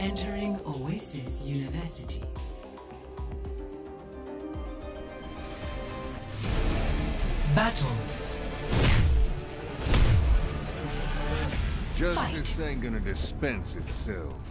Entering Oasis University. Battle. Justice ain't gonna dispense itself.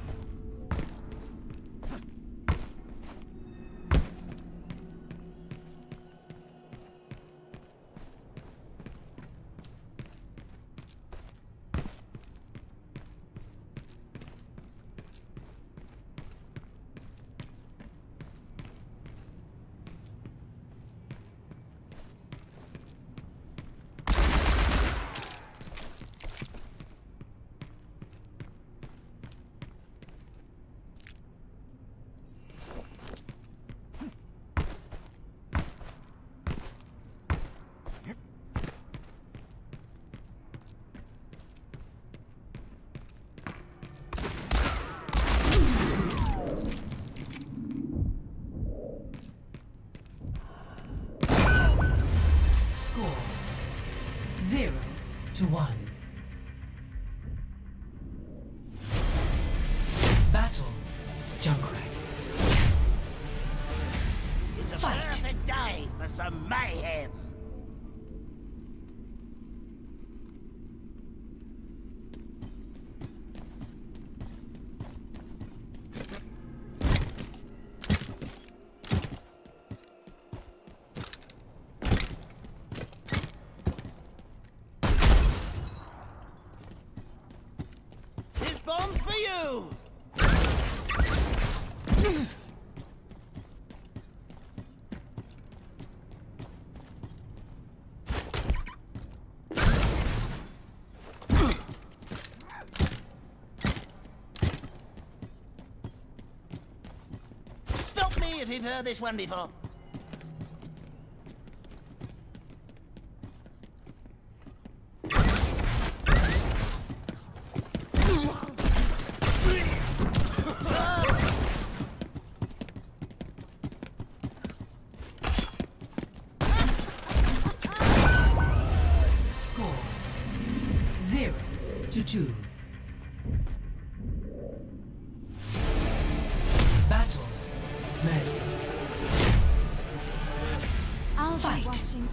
You've heard this one before.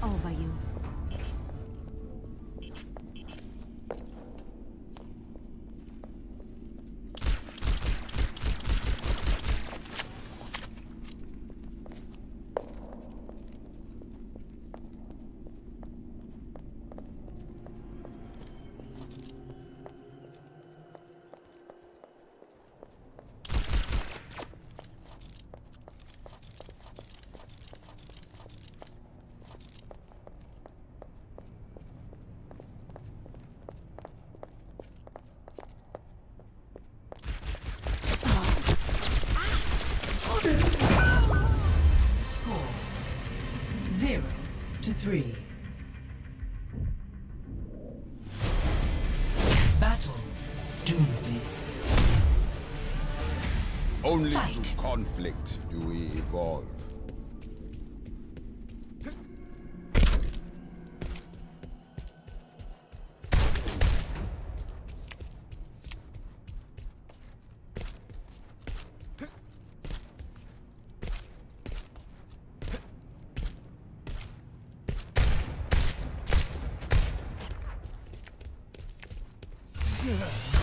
Over you. Doomfist. Only Fight. through conflict do we evolve. You're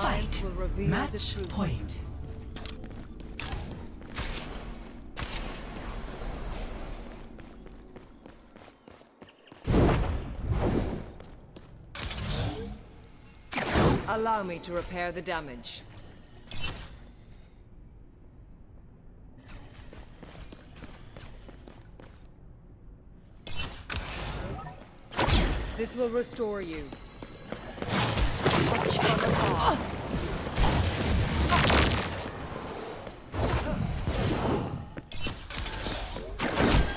Fight. will reveal the Match point. Allow me to repair the damage. This will restore you.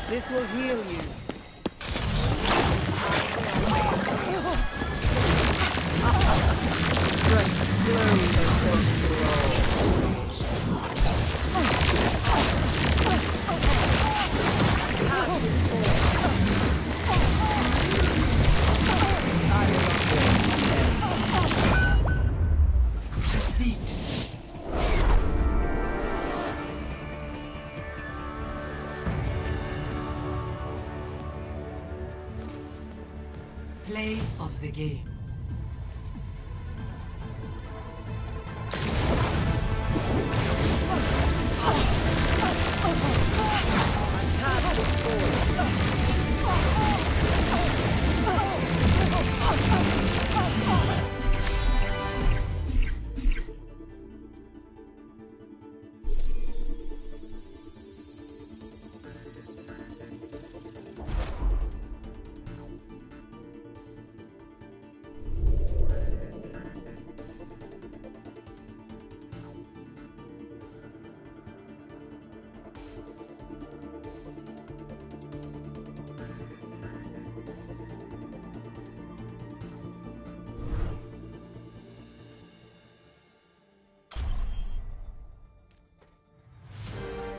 This will heal you. Strength flows game.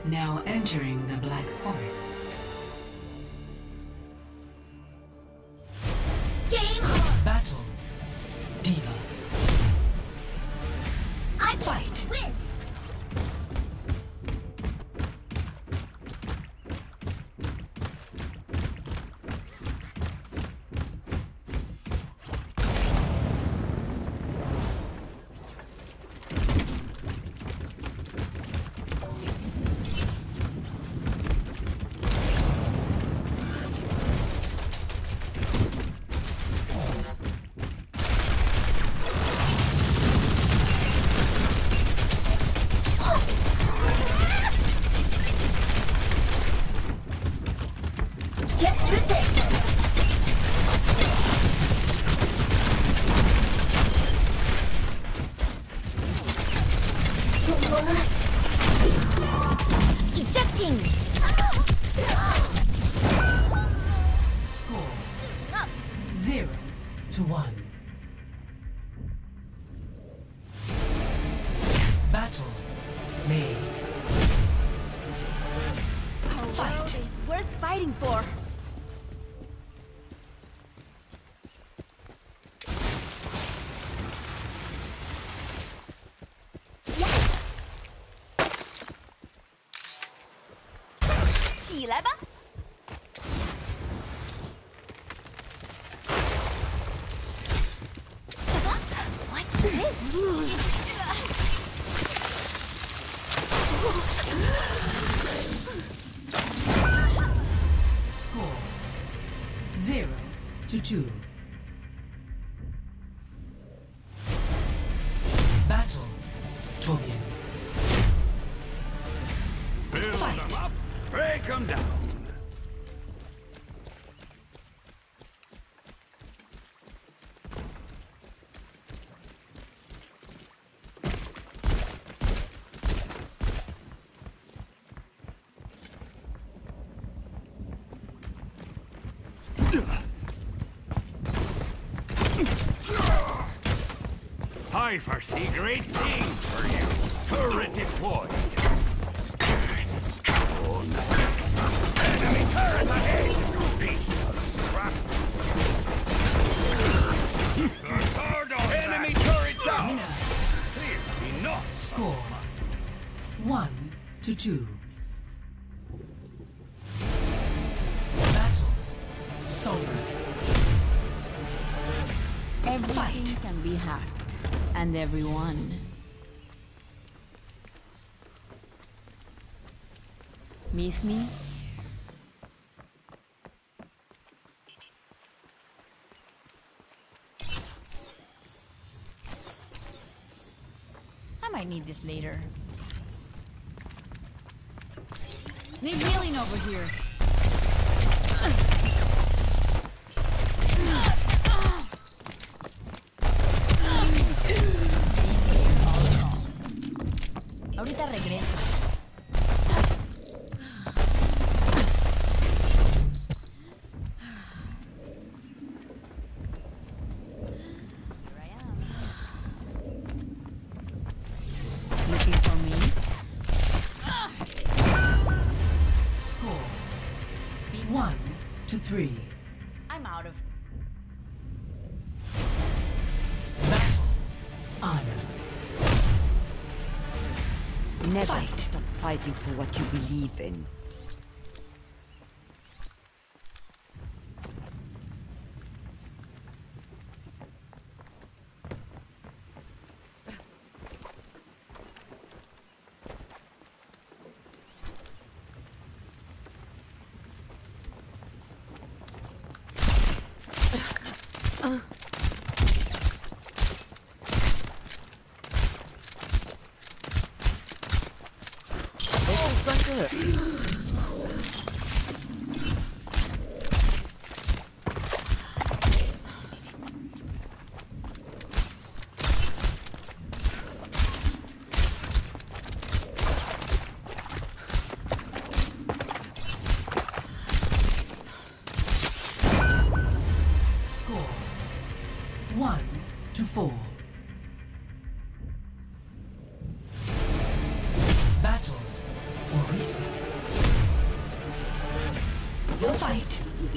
Now entering the Black Forest. Get! Ejecting! Score. Up! Zero to one. Battle. Made. Fight. is worth fighting for. this? Score. Zero to two. Them down. I foresee great things for you. Turret deployed. Enemy turret down! Clearly not. Score. One to two. Battle. Sombra. Everything Fight. can be hacked. And everyone. Miss me? Might need this later. Need healing over here. Three. I'm out of. Battle. Honor. Never Fight. stop fighting for what you believe in. shit.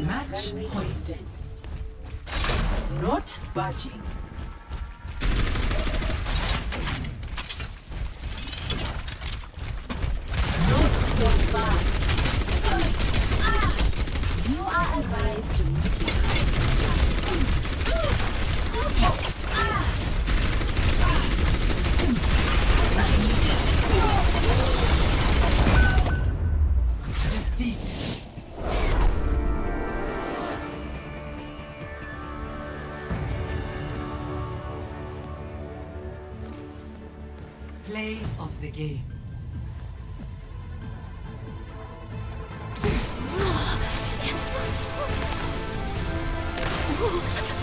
Match point. Not budging. the game. Oh,